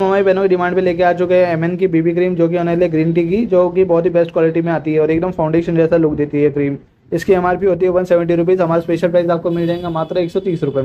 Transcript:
हमारी बहनों की डिमांड पे लेके आ चुके हैं एमएन की बीबी क्रीम जो कि होने लिए ग्रीन टी की, जो कि बहुत ही बेस्ट क्वालिटी में आती है और एकदम फाउंडेशन जैसा लुक देती है क्रीम इसकी एमआरपी होती है वन सेवेंटी रुपीज़ हमारा स्पेशल प्राइस आपको मिल जाएगा मात्र एक सौ तीस रुपये